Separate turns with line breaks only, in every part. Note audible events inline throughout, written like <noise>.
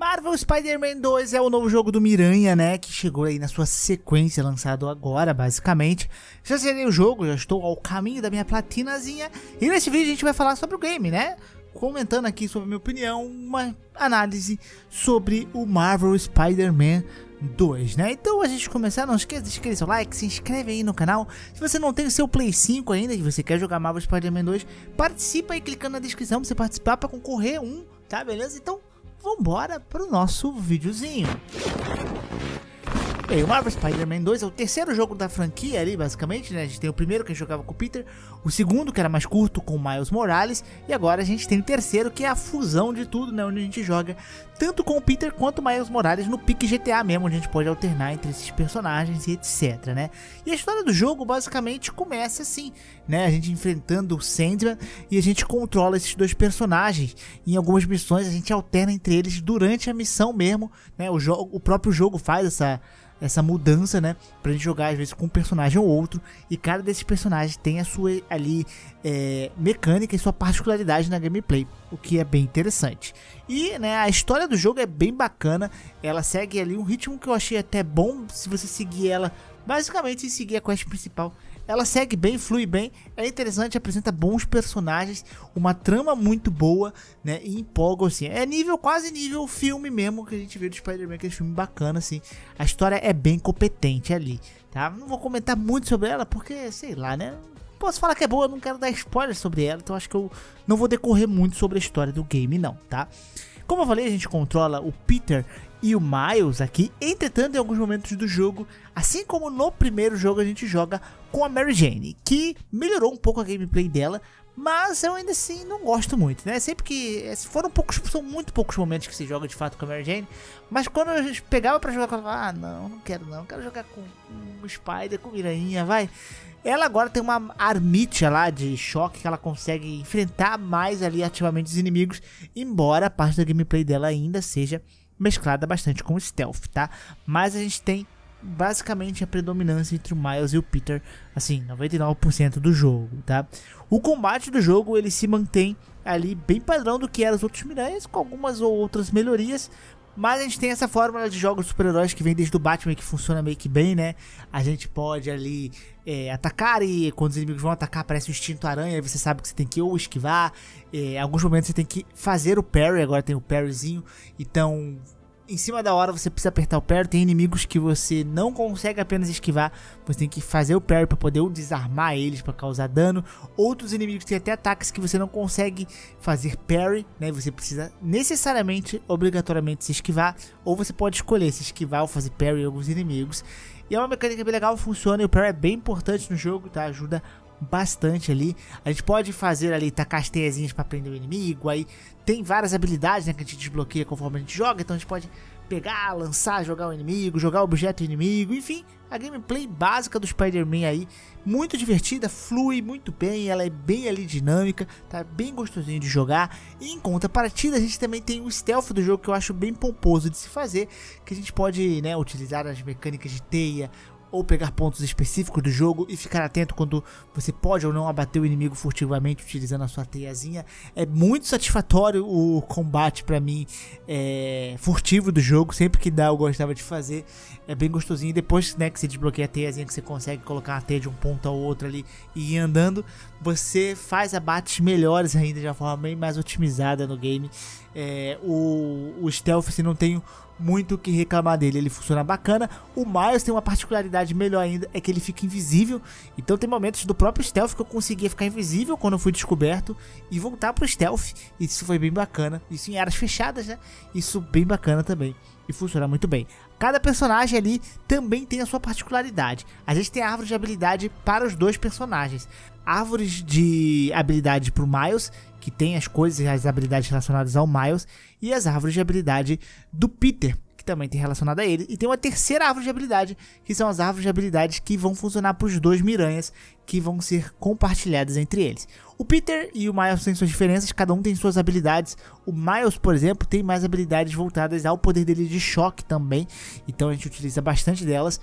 Marvel Spider-Man 2 é o novo jogo do Miranha, né? Que chegou aí na sua sequência, lançado agora, basicamente. Já zerei o jogo, já estou ao caminho da minha platinazinha. E nesse vídeo a gente vai falar sobre o game, né? Comentando aqui sobre a minha opinião, uma análise sobre o Marvel Spider-Man 2, né? Então a gente começar, não esqueça de inscrever seu like, se inscreve aí no canal. Se você não tem o seu Play 5 ainda e você quer jogar Marvel Spider-Man 2, participa aí clicando na descrição pra você participar para concorrer um, tá? Beleza? Então vambora pro nosso videozinho. Bem, o Marvel Spider-Man 2 é o terceiro jogo da franquia ali, basicamente, né? A gente tem o primeiro que jogava com o Peter, o segundo que era mais curto com o Miles Morales, e agora a gente tem o terceiro que é a fusão de tudo, né? Onde a gente joga tanto com o Peter quanto o Miles Morales no pique GTA mesmo, onde a gente pode alternar entre esses personagens e etc, né? E a história do jogo basicamente começa assim, né? A gente enfrentando o Sandman e a gente controla esses dois personagens. Em algumas missões a gente alterna entre eles durante a missão mesmo, né? O, jogo, o próprio jogo faz essa essa mudança, né? Pra gente jogar às vezes com um personagem ou outro. E cada desses personagens tem a sua ali é, mecânica e sua particularidade na gameplay. O que é bem interessante. E né, a história do jogo é bem bacana. Ela segue ali um ritmo que eu achei até bom. Se você seguir ela, basicamente seguir a quest principal ela segue bem, flui bem, é interessante, apresenta bons personagens, uma trama muito boa, né? E empolga, assim. É nível, quase nível filme mesmo que a gente vê do Spider-Man, que um filme bacana, assim. A história é bem competente ali, tá? Não vou comentar muito sobre ela, porque, sei lá, né? Posso falar que é boa, não quero dar spoiler sobre ela, então acho que eu não vou decorrer muito sobre a história do game, não, tá? Como eu falei, a gente controla o Peter e o Miles aqui. Entretanto, em alguns momentos do jogo, assim como no primeiro jogo, a gente joga com a Mary Jane, que melhorou um pouco a gameplay dela, mas eu ainda assim não gosto muito, né? Sempre que eh, foram poucos, são muito poucos momentos que se joga de fato com a Mary Jane, mas quando eu pegava para jogar com ela, ah, não, não quero não, quero jogar com o Spider, com Miranha, vai. Ela agora tem uma armítia lá de choque que ela consegue enfrentar mais ali ativamente os inimigos, embora a parte da gameplay dela ainda seja mesclada bastante com o stealth, tá? Mas a gente tem basicamente a predominância entre o Miles e o Peter, assim, 99% do jogo, tá? O combate do jogo, ele se mantém ali bem padrão do que eram os outros Miranhas, com algumas ou outras melhorias, mas a gente tem essa fórmula de jogos super-heróis que vem desde o Batman, que funciona meio que bem, né? A gente pode ali é, atacar e quando os inimigos vão atacar aparece o instinto aranha, você sabe que você tem que ou esquivar. É, em alguns momentos você tem que fazer o parry, agora tem o parryzinho. Então em cima da hora você precisa apertar o parry. Tem inimigos que você não consegue apenas esquivar, você tem que fazer o parry para poder desarmar eles para causar dano. Outros inimigos têm até ataques que você não consegue fazer parry, né? Você precisa necessariamente, obrigatoriamente se esquivar, ou você pode escolher se esquivar ou fazer parry em alguns inimigos. E é uma mecânica bem legal, funciona e o parry é bem importante no jogo, tá? Ajuda bastante ali. A gente pode fazer ali, tacar as teiazinhas para prender o inimigo. Aí tem várias habilidades né, que a gente desbloqueia conforme a gente joga. Então a gente pode pegar, lançar, jogar o inimigo, jogar objeto inimigo, enfim, a gameplay básica do Spider-Man aí, muito divertida, flui muito bem, ela é bem ali dinâmica, tá bem gostosinho de jogar. E em contrapartida, a gente também tem o stealth do jogo que eu acho bem pomposo de se fazer, que a gente pode, né, utilizar as mecânicas de teia, ou pegar pontos específicos do jogo e ficar atento quando você pode ou não abater o inimigo furtivamente utilizando a sua teiazinha. É muito satisfatório o combate para mim é, furtivo do jogo, sempre que dá eu gostava de fazer. É bem gostosinho. Depois né, que você desbloqueia a teiazinha, que você consegue colocar a teia de um ponto ao outro ali e ir andando, você faz abates melhores ainda de uma forma bem mais otimizada no game. É, o, o stealth assim, não tem muito o que reclamar dele, ele funciona bacana. O Miles tem uma particularidade melhor ainda, é que ele fica invisível. Então tem momentos do próprio stealth que eu conseguia ficar invisível quando eu fui descoberto e voltar pro stealth. Isso foi bem bacana. Isso em áreas fechadas, né? Isso bem bacana também. E funciona muito bem. Cada personagem ali também tem a sua particularidade. A gente tem árvore de habilidade para os dois personagens. Árvores de habilidade para o Miles que tem as coisas e as habilidades relacionadas ao Miles, e as árvores de habilidade do Peter, que também tem relacionada a ele. E tem uma terceira árvore de habilidade, que são as árvores de habilidades que vão funcionar para os dois Miranhas, que vão ser compartilhadas entre eles. O Peter e o Miles têm suas diferenças, cada um tem suas habilidades. O Miles, por exemplo, tem mais habilidades voltadas ao poder dele de choque também, então a gente utiliza bastante delas.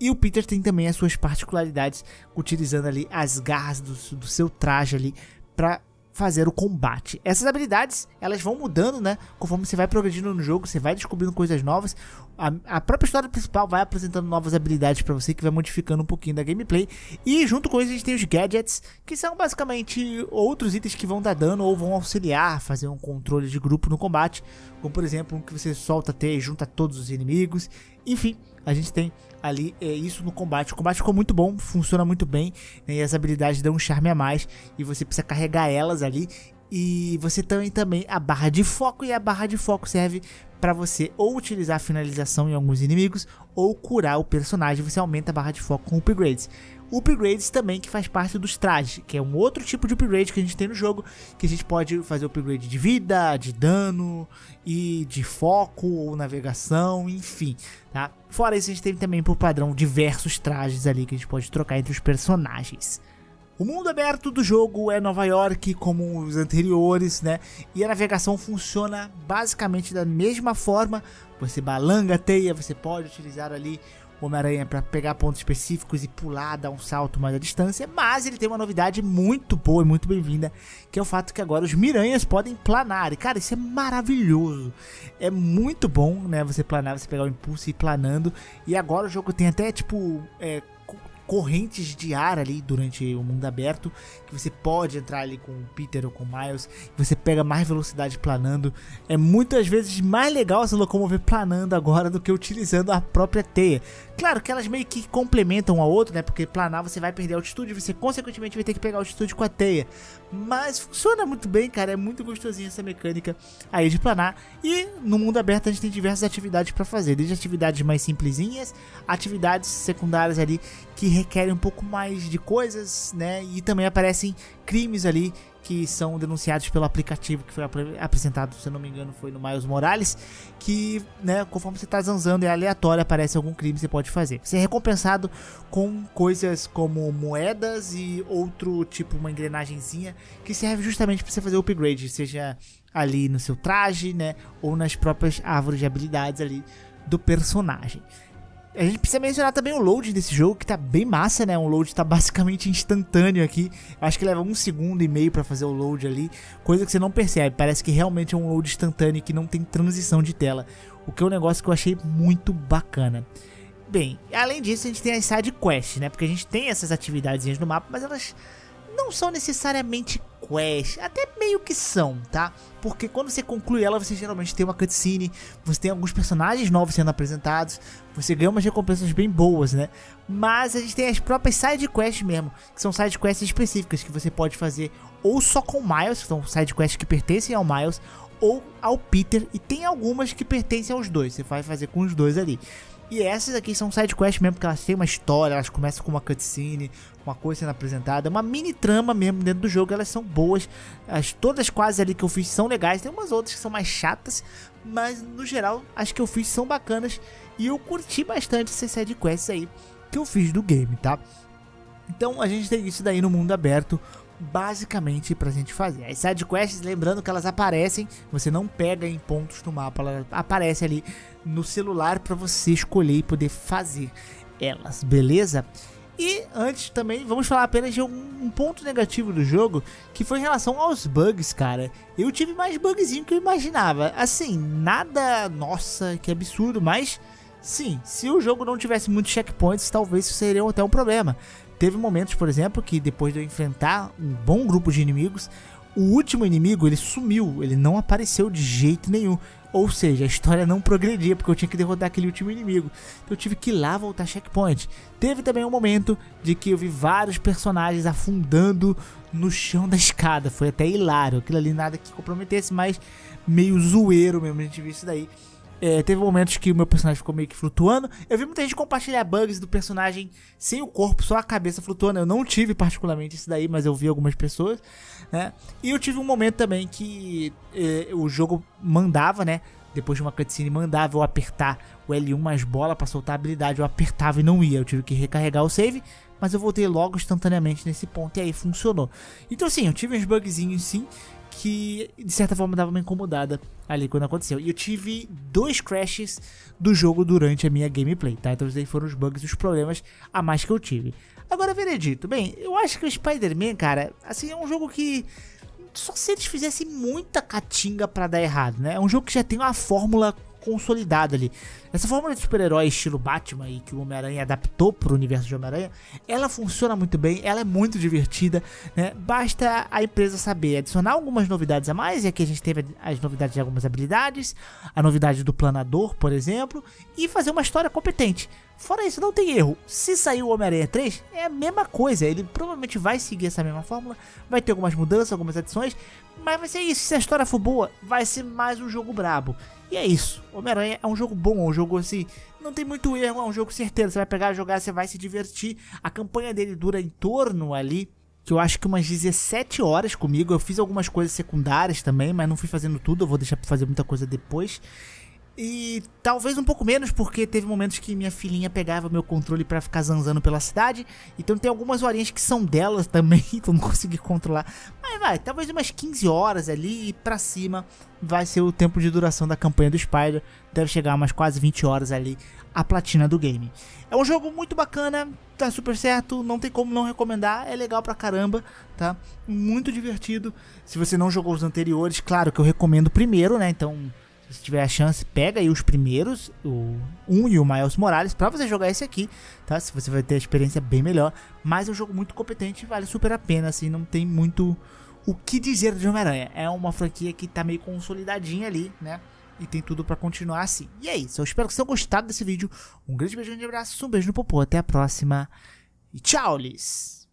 E o Peter tem também as suas particularidades, utilizando ali as garras do, do seu traje ali para fazer o combate. Essas habilidades, elas vão mudando, né? Conforme você vai progredindo no jogo, você vai descobrindo coisas novas. A, a própria história principal vai apresentando novas habilidades para você, que vai modificando um pouquinho da gameplay. E junto com isso a gente tem os gadgets, que são basicamente outros itens que vão dar dano ou vão auxiliar fazer um controle de grupo no combate. Como por exemplo, um que você solta T e junta todos os inimigos. Enfim, a gente tem ali é, isso no combate. O combate ficou muito bom, funciona muito bem, né, e as habilidades dão um charme a mais e você precisa carregar elas ali. E você tem também a barra de foco e a barra de foco serve para você ou utilizar a finalização em alguns inimigos ou curar o personagem. Você aumenta a barra de foco com upgrades upgrades também que faz parte dos trajes, que é um outro tipo de upgrade que a gente tem no jogo, que a gente pode fazer upgrade de vida, de dano e de foco ou navegação, enfim, tá? Fora isso a gente tem também por padrão diversos trajes ali que a gente pode trocar entre os personagens. O mundo aberto do jogo é Nova York, como os anteriores, né? E a navegação funciona basicamente da mesma forma. Você balanga a teia, você pode utilizar ali Homem-Aranha para pegar pontos específicos e pular, dar um salto mais à distância, mas ele tem uma novidade muito boa e muito bem-vinda, que é o fato que agora os Miranhas podem planar. E cara, isso é maravilhoso. É muito bom, né, você planar, você pegar o impulso e ir planando. E agora o jogo tem até tipo é, correntes de ar ali durante o mundo aberto, que você pode entrar ali com o Peter ou com o Miles, você pega mais velocidade planando. É muitas vezes mais legal se locomover planando agora do que utilizando a própria teia. Claro que elas meio que complementam ao outro, né? Porque planar você vai perder altitude, você consequentemente vai ter que pegar altitude com a teia. Mas funciona muito bem, cara. É muito gostosinho essa mecânica aí de planar. E no mundo aberto a gente tem diversas atividades para fazer, desde atividades mais simplesinhas, atividades secundárias ali que requerem um pouco mais de coisas, né? E também aparecem crimes ali que são denunciados pelo aplicativo que foi apresentado, se eu não me engano, foi no Miles Morales, que, né, conforme você está zanzando é aleatório, aparece algum crime que você pode fazer. Você é recompensado com coisas como moedas e outro tipo, uma engrenagemzinha, que serve justamente para você fazer o upgrade, seja ali no seu traje, né, ou nas próprias árvores de habilidades ali do personagem. A gente precisa mencionar também o load desse jogo, que tá bem massa, né? Um load tá basicamente <laughs> instantâneo aqui. Acho que leva um segundo e meio para fazer o load ali, coisa que você não percebe. Parece que realmente é um load instantâneo que não tem transição de tela, o que é um negócio que eu achei muito bacana. Bem, além disso, a gente tem as side quests, né? Porque a gente tem essas atividades no mapa, mas elas não são necessariamente quests, até meio que são, tá? Porque quando você conclui ela, você geralmente tem uma cutscene, você tem alguns personagens novos sendo apresentados, você ganha umas recompensas bem boas, né? Mas a gente tem as próprias side quests mesmo, que são side quests específicas que você pode fazer ou só com Miles, que são side quests que pertencem ao Miles, ou ao Peter, e tem algumas que pertencem aos dois, você vai fazer com os dois ali. E essas aqui são side quests mesmo, porque elas têm uma história, elas começam com uma cutscene, uma coisa sendo apresentada, uma mini trama mesmo dentro do jogo, elas são boas. As, todas quase ali que eu fiz são legais, tem umas outras que são mais chatas, mas no geral as que eu fiz são bacanas e eu curti bastante essas side quests aí que eu fiz do game, tá? Então a gente tem isso daí no mundo aberto, basicamente pra gente fazer. As side quests, lembrando que elas aparecem, você não pega em pontos no mapa, ela aparece ali no celular para você escolher e poder fazer elas, beleza? E antes também, vamos falar apenas de um, ponto negativo do jogo, que foi em relação aos bugs, cara. Eu tive mais bugzinho que eu imaginava. Assim, nada, nossa, que absurdo, mas sim, se o jogo não tivesse muitos checkpoints, talvez isso seria até um problema. Teve momentos, por exemplo, que depois de eu enfrentar um bom grupo de inimigos, o último inimigo ele sumiu, ele não apareceu de jeito nenhum. Ou seja, a história não progredia porque eu tinha que derrotar aquele último inimigo. Então eu tive que ir lá voltar checkpoint. Teve também um momento de que eu vi vários personagens afundando no chão da escada. Foi até hilário. Aquilo ali nada que comprometesse, mas meio zoeiro mesmo. A gente viu isso daí. É, teve momentos que o meu personagem ficou meio que flutuando. Eu vi muita gente compartilhar bugs do personagem sem o corpo, só a cabeça flutuando. Eu não tive particularmente isso daí, mas eu vi algumas pessoas. Né? E eu tive um momento também que é, o jogo mandava, né? Depois de uma cutscene, mandava eu apertar o L1 mais bola para soltar a habilidade. Eu apertava e não ia. Eu tive que recarregar o save. Mas eu voltei logo instantaneamente nesse ponto e aí funcionou. Então, assim, eu tive uns bugzinhos sim que de certa forma dava uma incomodada ali quando aconteceu. E eu tive dois crashes do jogo durante a minha gameplay, tá? Então esses foram os bugs e os problemas a mais que eu tive. Agora, veredito, bem, eu acho que o Spider-Man, cara, assim, é um jogo que só se eles fizessem muita catinga para dar errado, né? É um jogo que já tem uma fórmula consolidada ali. Essa fórmula de super-herói estilo Batman e que o Homem-Aranha adaptou para o universo de Homem-Aranha, ela funciona muito bem, ela é muito divertida, né? Basta a empresa saber adicionar algumas novidades a mais, e aqui a gente teve as novidades de algumas habilidades, a novidade do planador, por exemplo, e fazer uma história competente. Fora isso, não tem erro. Se sair o Homem-Aranha 3, é a mesma coisa. Ele provavelmente vai seguir essa mesma fórmula. Vai ter algumas mudanças, algumas adições. Mas vai ser isso. Se a história for boa, vai ser mais um jogo brabo. E é isso. Homem-Aranha é um jogo bom, é um jogo assim. Não tem muito erro, é um jogo certeiro. Você vai pegar, jogar, você vai se divertir. A campanha dele dura em torno ali. Que eu acho que umas 17 horas comigo. Eu fiz algumas coisas secundárias também, mas não fui fazendo tudo. Eu vou deixar pra fazer muita coisa depois. E talvez um pouco menos, porque teve momentos que minha filhinha pegava meu controle para ficar zanzando pela cidade. Então tem algumas horinhas que são delas também, <laughs> então não consegui controlar. Vai, talvez umas 15 horas ali e pra cima vai ser o tempo de duração da campanha do Spider. Deve chegar umas quase 20 horas ali a platina do game. É um jogo muito bacana, tá super certo, não tem como não recomendar, é legal pra caramba, tá? Muito divertido. Se você não jogou os anteriores, claro que eu recomendo primeiro, né? Então se tiver a chance, pega aí os primeiros, o 1 e o Miles Morales, para você jogar esse aqui, tá? Se você vai ter a experiência bem melhor. Mas é um jogo muito competente vale super a pena, assim, não tem muito o que dizer de Homem-Aranha. É uma franquia que tá meio consolidadinha ali, né? E tem tudo para continuar assim. E é isso, eu espero que vocês tenham gostado desse vídeo. Um grande beijo, um grande abraço, um beijo no popô, até a próxima. E tchau, Liz!